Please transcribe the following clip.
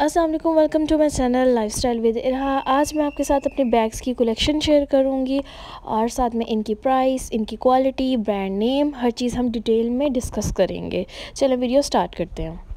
Aslam welcome to my channel lifestyle with Irha आज मैं आपके साथ अपने बैग्स की कलेक्शन शेयर करूँगी और साथ में इनकी प्राइस इनकी क्वालिटी ब्रांड नेम हर चीज़ हम डिटेल में डिस्कस करेंगे। चलो वीडियो स्टार्ट करते हैं।